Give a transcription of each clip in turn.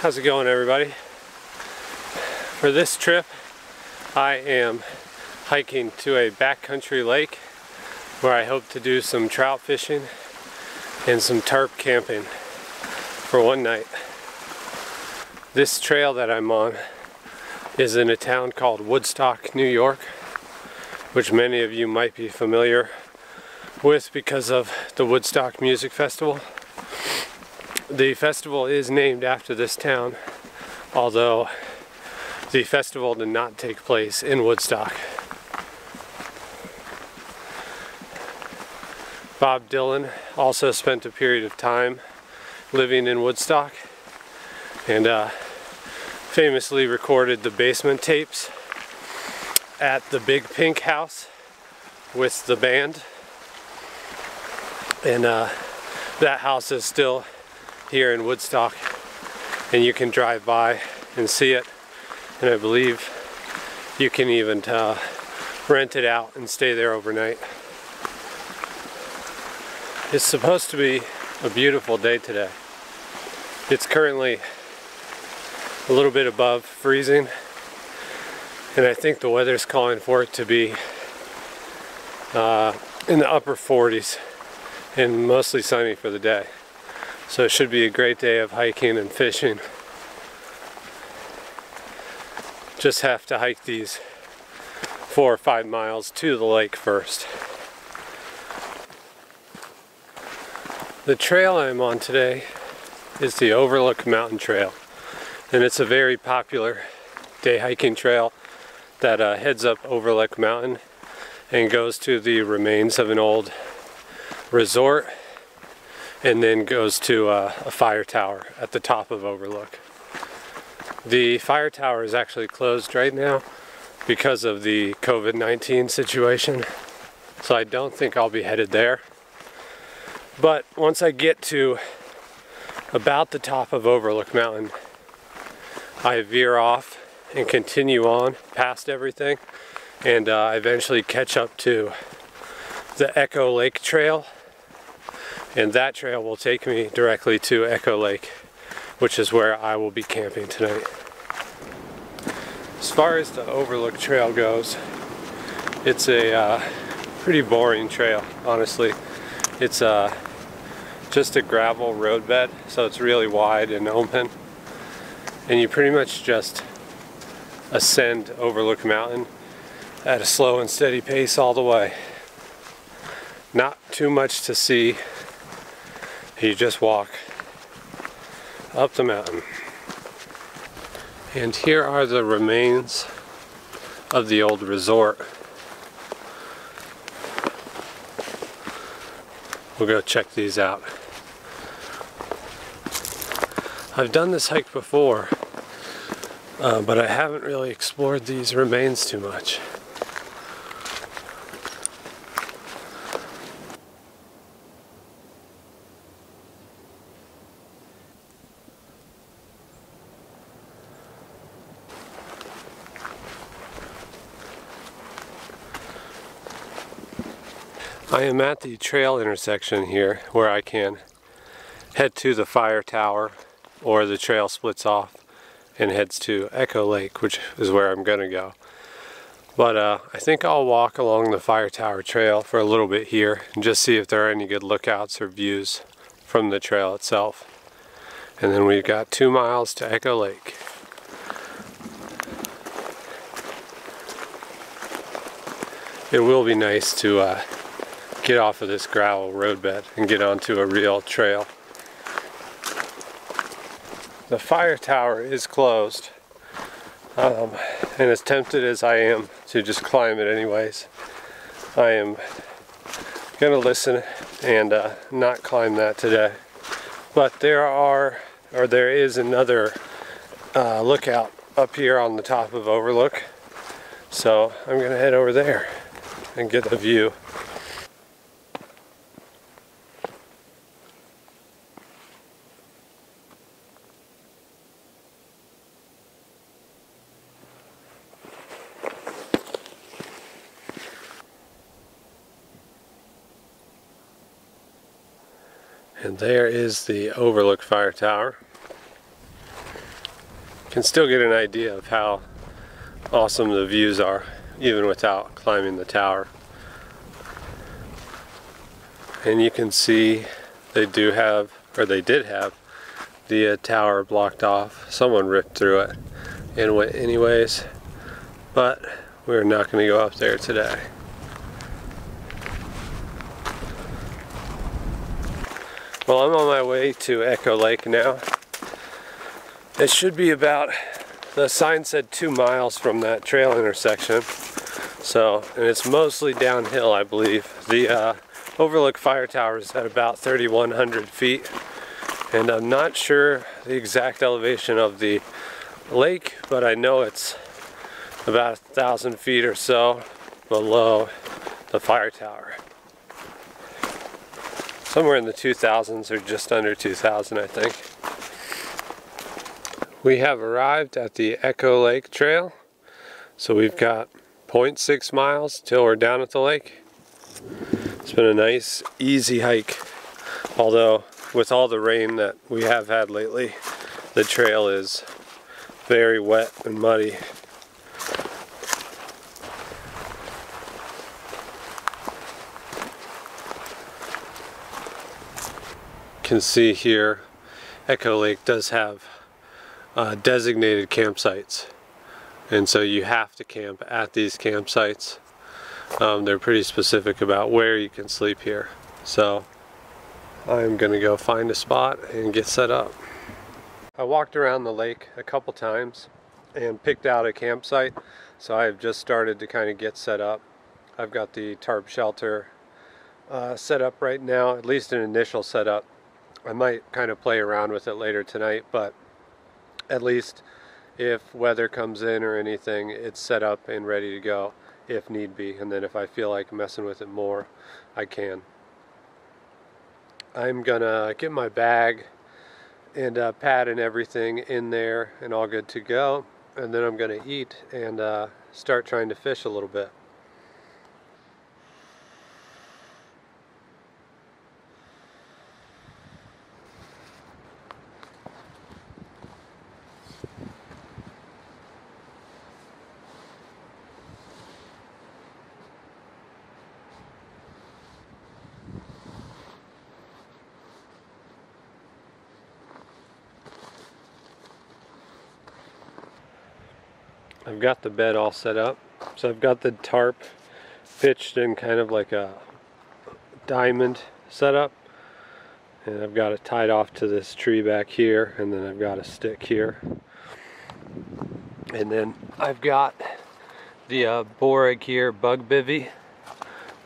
How's it going everybody? For this trip I am hiking to a backcountry lake where I hope to do some trout fishing and some tarp camping for one night. This trail that I'm on is in a town called Woodstock, New York, which many of you might be familiar with because of the Woodstock Music Festival. The festival is named after this town, although the festival did not take place in Woodstock. Bob Dylan also spent a period of time living in Woodstock and uh, famously recorded the basement tapes at the Big Pink House with the band. And uh, that house is still here in Woodstock and you can drive by and see it and I believe you can even uh, rent it out and stay there overnight. It's supposed to be a beautiful day today. It's currently a little bit above freezing and I think the weather's calling for it to be uh, in the upper 40s and mostly sunny for the day. So it should be a great day of hiking and fishing. Just have to hike these four or five miles to the lake first. The trail I'm on today is the Overlook Mountain Trail and it's a very popular day hiking trail that uh, heads up Overlook Mountain and goes to the remains of an old resort and then goes to uh, a fire tower at the top of Overlook. The fire tower is actually closed right now because of the COVID-19 situation, so I don't think I'll be headed there. But once I get to about the top of Overlook Mountain, I veer off and continue on past everything and uh, eventually catch up to the Echo Lake Trail and that trail will take me directly to Echo Lake, which is where I will be camping tonight. As far as the Overlook Trail goes, it's a uh, pretty boring trail, honestly. It's uh, just a gravel roadbed, so it's really wide and open. And you pretty much just ascend Overlook Mountain at a slow and steady pace all the way. Not too much to see you just walk up the mountain. And here are the remains of the old resort. We'll go check these out. I've done this hike before, uh, but I haven't really explored these remains too much. I am at the trail intersection here where I can head to the fire tower or the trail splits off and heads to Echo Lake which is where I'm gonna go. But uh, I think I'll walk along the fire tower trail for a little bit here and just see if there are any good lookouts or views from the trail itself. And then we've got two miles to Echo Lake. It will be nice to uh, get off of this gravel roadbed and get onto a real trail. The fire tower is closed. Um, and as tempted as I am to just climb it anyways, I am gonna listen and uh, not climb that today. But there are, or there is another uh, lookout up here on the top of Overlook. So I'm gonna head over there and get a view. There is the Overlook Fire Tower. can still get an idea of how awesome the views are even without climbing the tower. And you can see they do have, or they did have, the uh, tower blocked off. Someone ripped through it and went anyways. But we're not going to go up there today. Well, I'm on my way to Echo Lake now. It should be about, the sign said two miles from that trail intersection. So, and it's mostly downhill, I believe. The uh, Overlook Fire Tower is at about 3,100 feet. And I'm not sure the exact elevation of the lake, but I know it's about a thousand feet or so below the fire tower somewhere in the 2000s or just under 2000 I think. We have arrived at the Echo Lake Trail. So we've got 0.6 miles till we're down at the lake. It's been a nice easy hike. Although with all the rain that we have had lately, the trail is very wet and muddy. Can see here, Echo Lake does have uh, designated campsites. And so you have to camp at these campsites. Um, they're pretty specific about where you can sleep here. So I'm going to go find a spot and get set up. I walked around the lake a couple times and picked out a campsite. So I've just started to kind of get set up. I've got the tarp shelter uh, set up right now, at least an initial setup. I might kind of play around with it later tonight, but at least if weather comes in or anything, it's set up and ready to go if need be. And then if I feel like messing with it more, I can. I'm gonna get my bag and uh, pad and everything in there and all good to go. And then I'm gonna eat and uh, start trying to fish a little bit. I've got the bed all set up. So I've got the tarp pitched in kind of like a diamond setup. And I've got it tied off to this tree back here. And then I've got a stick here. And then I've got the uh, here, bug bivy.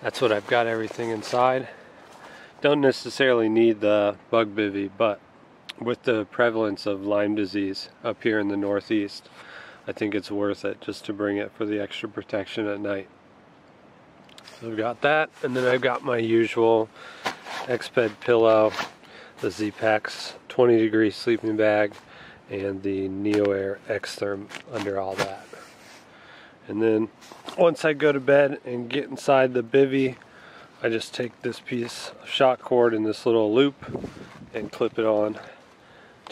That's what I've got everything inside. Don't necessarily need the bug bivy, but with the prevalence of Lyme disease up here in the Northeast, I think it's worth it just to bring it for the extra protection at night. So I've got that, and then I've got my usual Exped pillow, the Z-Packs 20 degree sleeping bag, and the NeoAir X-Therm under all that. And then once I go to bed and get inside the bivy, I just take this piece of shock cord in this little loop and clip it on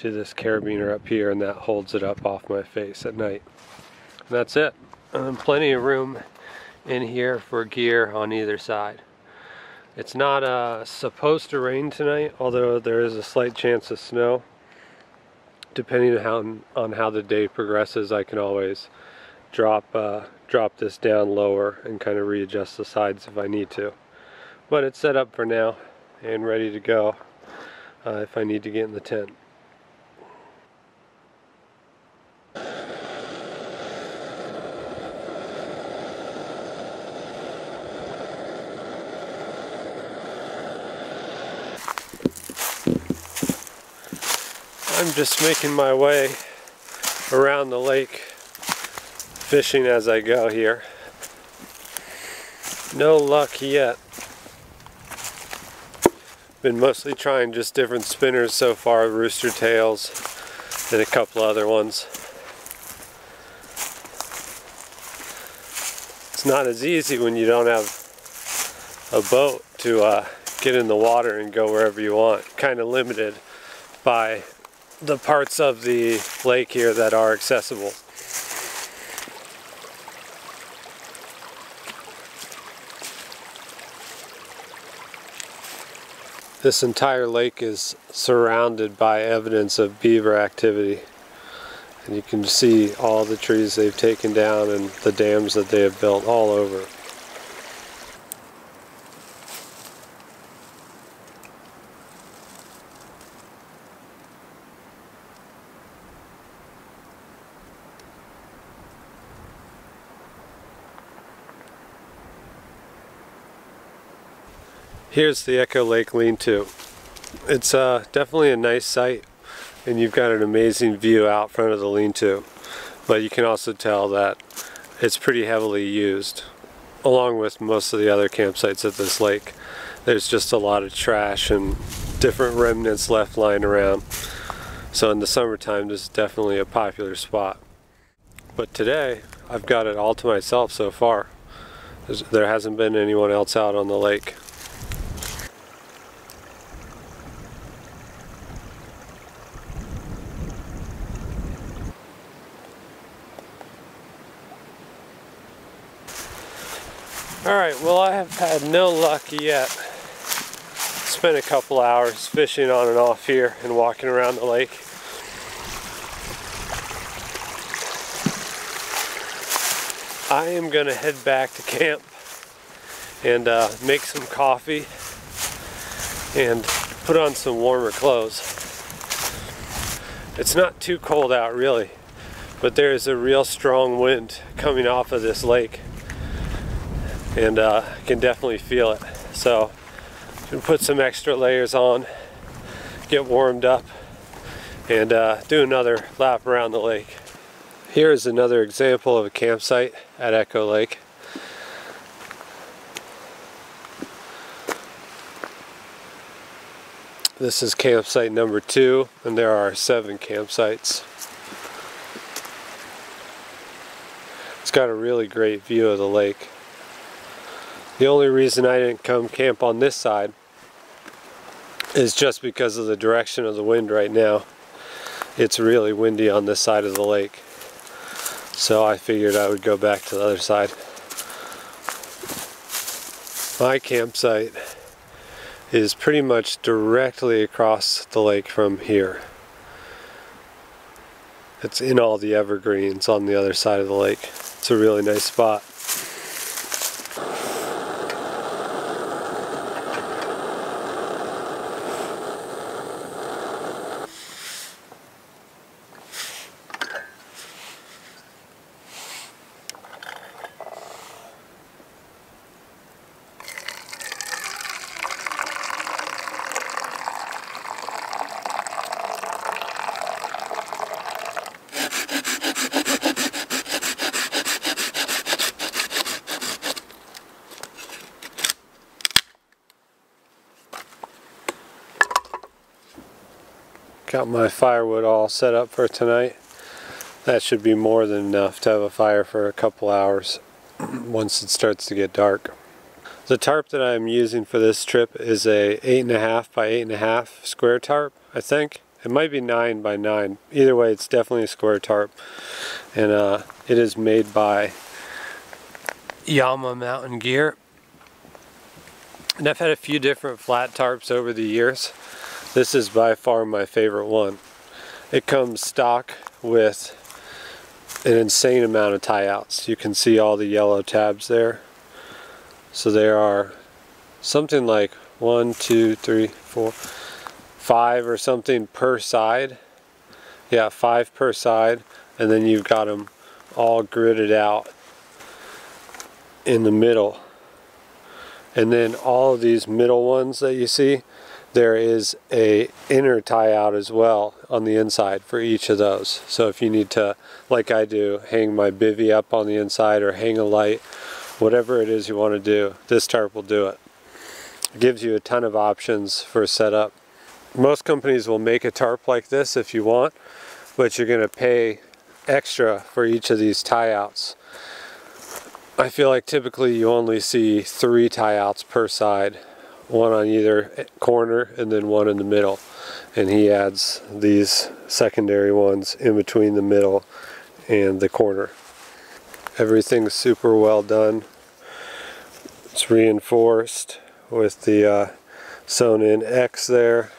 to this carabiner up here and that holds it up off my face at night. And that's it. Um, plenty of room in here for gear on either side. It's not uh, supposed to rain tonight, although there is a slight chance of snow. Depending on how, on how the day progresses, I can always drop uh, drop this down lower and kind of readjust the sides if I need to. But it's set up for now and ready to go uh, if I need to get in the tent. I'm just making my way around the lake fishing as I go here. No luck yet. Been mostly trying just different spinners so far, rooster tails and a couple other ones. It's not as easy when you don't have a boat to uh, get in the water and go wherever you want. Kind of limited by the parts of the lake here that are accessible. This entire lake is surrounded by evidence of beaver activity. And you can see all the trees they've taken down and the dams that they have built all over. Here's the Echo Lake lean-to. It's uh, definitely a nice site and you've got an amazing view out front of the lean-to. But you can also tell that it's pretty heavily used along with most of the other campsites at this lake. There's just a lot of trash and different remnants left lying around. So in the summertime this is definitely a popular spot. But today I've got it all to myself so far. there hasn't been anyone else out on the lake. Alright, well I have had no luck yet. Spent a couple hours fishing on and off here and walking around the lake. I am going to head back to camp and uh, make some coffee and put on some warmer clothes. It's not too cold out really, but there is a real strong wind coming off of this lake and uh, can definitely feel it. So put some extra layers on, get warmed up, and uh, do another lap around the lake. Here is another example of a campsite at Echo Lake. This is campsite number two, and there are seven campsites. It's got a really great view of the lake. The only reason I didn't come camp on this side is just because of the direction of the wind right now. It's really windy on this side of the lake. So I figured I would go back to the other side. My campsite is pretty much directly across the lake from here. It's in all the evergreens on the other side of the lake. It's a really nice spot. Got my firewood all set up for tonight. That should be more than enough to have a fire for a couple hours once it starts to get dark. The tarp that I'm using for this trip is a 8.5 by 8.5 square tarp, I think. It might be 9 by 9. Either way, it's definitely a square tarp. And uh, it is made by Yama Mountain Gear. And I've had a few different flat tarps over the years. This is by far my favorite one. It comes stock with an insane amount of tie outs. You can see all the yellow tabs there. So there are something like one, two, three, four, five or something per side. Yeah, five per side. And then you've got them all gridded out in the middle. And then all of these middle ones that you see, there is a inner tie out as well on the inside for each of those. So if you need to, like I do, hang my bivy up on the inside or hang a light, whatever it is you want to do, this tarp will do it. It gives you a ton of options for setup. Most companies will make a tarp like this if you want, but you're going to pay extra for each of these tie outs. I feel like typically you only see three tie outs per side one on either corner and then one in the middle. and he adds these secondary ones in between the middle and the corner. Everything's super well done. It's reinforced with the uh, sewn in X there.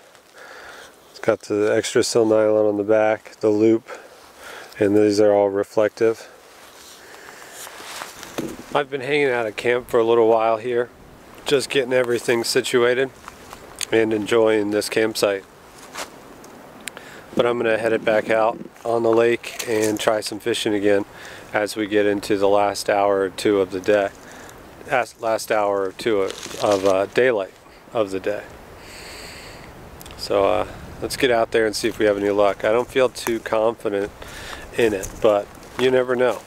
It's got the extra sil nylon on the back, the loop, and these are all reflective. I've been hanging out at camp for a little while here, just getting everything situated and enjoying this campsite. But I'm going to head it back out on the lake and try some fishing again as we get into the last hour or two of the day. Last hour or two of uh, daylight of the day. So uh, let's get out there and see if we have any luck. I don't feel too confident in it, but you never know.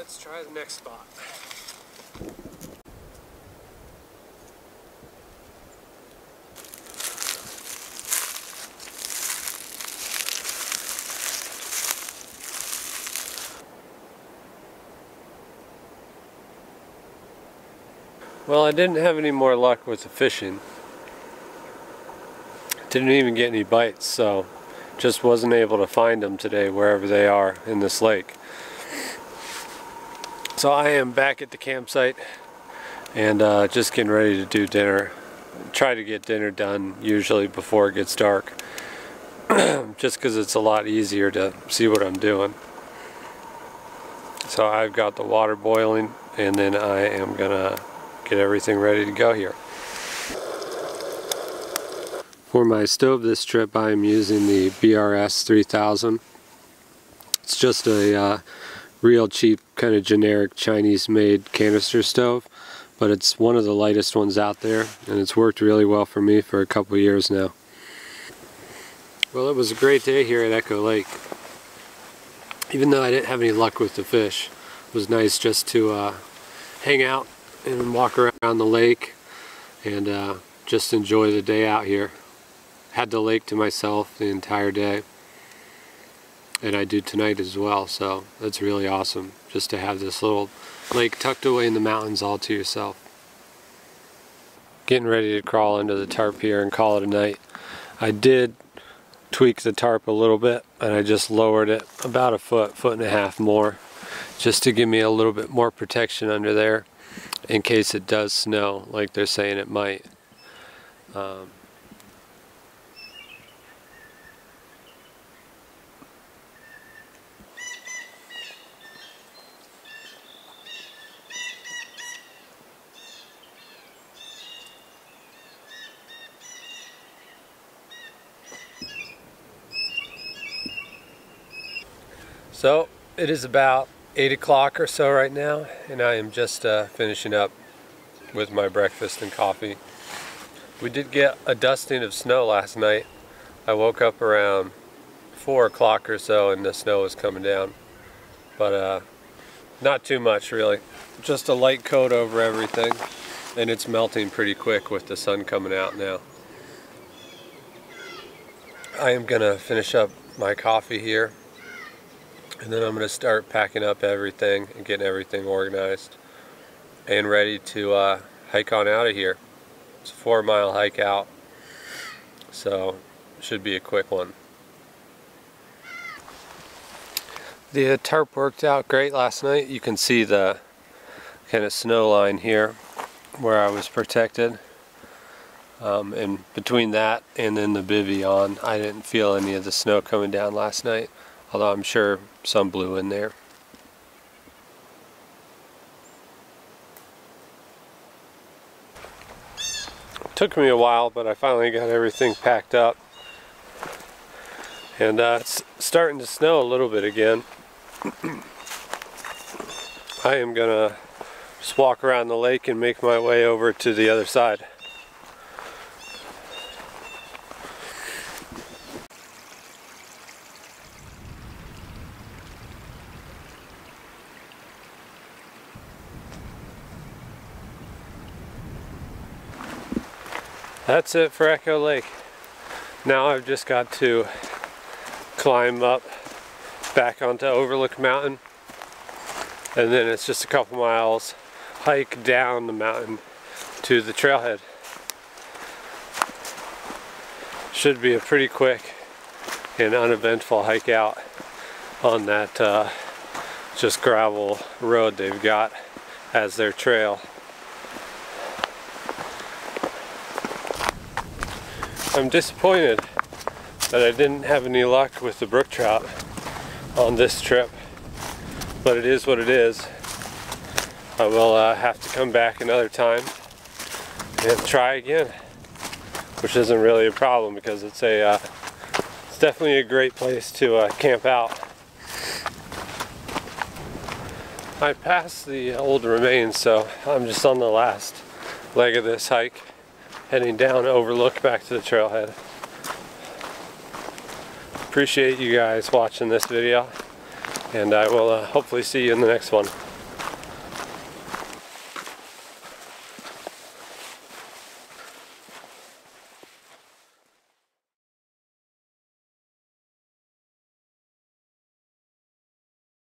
Let's try the next spot. Well, I didn't have any more luck with the fishing. Didn't even get any bites, so just wasn't able to find them today wherever they are in this lake. So I am back at the campsite and uh, just getting ready to do dinner. Try to get dinner done usually before it gets dark just because it's a lot easier to see what I'm doing. So I've got the water boiling and then I am gonna get everything ready to go here. For my stove this trip I am using the BRS 3000. It's just a uh, real cheap kind of generic Chinese made canister stove but it's one of the lightest ones out there and it's worked really well for me for a couple years now. Well it was a great day here at Echo Lake. Even though I didn't have any luck with the fish, it was nice just to uh, hang out and walk around the lake and uh, just enjoy the day out here. Had the lake to myself the entire day and I do tonight as well so that's really awesome just to have this little lake tucked away in the mountains all to yourself. Getting ready to crawl into the tarp here and call it a night. I did tweak the tarp a little bit and I just lowered it about a foot, foot and a half more just to give me a little bit more protection under there in case it does snow like they're saying it might. Um, So it is about 8 o'clock or so right now and I am just uh, finishing up with my breakfast and coffee. We did get a dusting of snow last night. I woke up around 4 o'clock or so and the snow was coming down. But uh, not too much really. Just a light coat over everything and it's melting pretty quick with the sun coming out now. I am gonna finish up my coffee here and then I'm going to start packing up everything and getting everything organized and ready to uh, hike on out of here. It's a four mile hike out, so should be a quick one. The tarp worked out great last night. You can see the kind of snow line here where I was protected. Um, and between that and then the bivy on, I didn't feel any of the snow coming down last night although I'm sure some blew in there. took me a while, but I finally got everything packed up. And uh, it's starting to snow a little bit again. I am gonna just walk around the lake and make my way over to the other side. That's it for Echo Lake. Now I've just got to climb up back onto Overlook Mountain. And then it's just a couple miles hike down the mountain to the trailhead. Should be a pretty quick and uneventful hike out on that uh, just gravel road they've got as their trail. I'm disappointed that I didn't have any luck with the brook trout on this trip, but it is what it is. I will uh, have to come back another time and try again, which isn't really a problem because it's a uh, it's definitely a great place to uh, camp out. I passed the old remains, so I'm just on the last leg of this hike, heading down overlook back to the trailhead. Appreciate you guys watching this video, and I will uh, hopefully see you in the next one.